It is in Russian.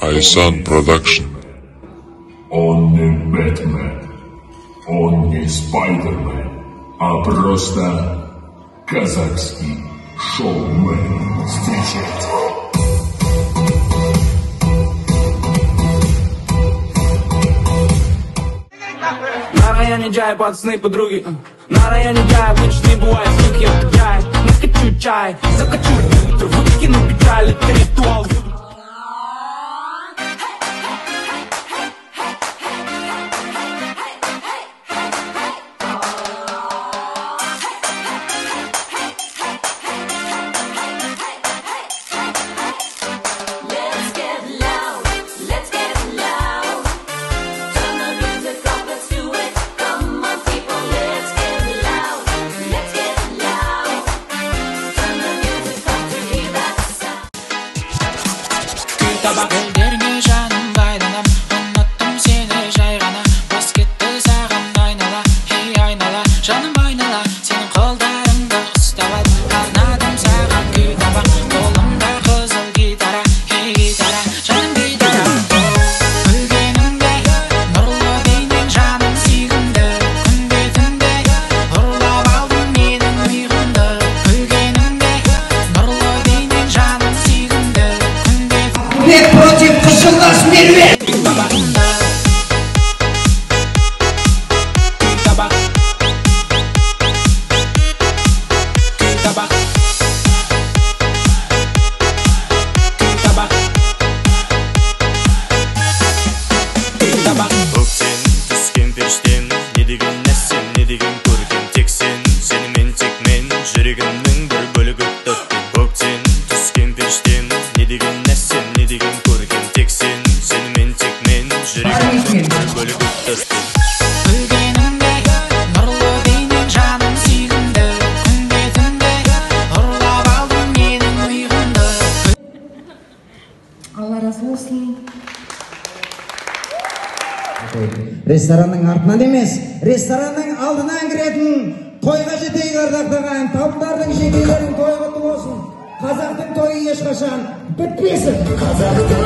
Айсан Продакшн. Он не Бэтмен, он не Спайдермен, а просто казахский шоумен. Встречайте. На районе джай, пацаны, подруги На районе чай, обычный бывает, суки, я джай Не хочу чай, закачу утро, выкину печаль, это ритуал tabaco. Медведь против Кашина Медведь! ресторанның артынан емес ресторанның алдынан кіретін тойға жетейік ардақтаған табындардың жекелерің той құтты болсын қазақтың тойы ешқашан бітпесін қазақтың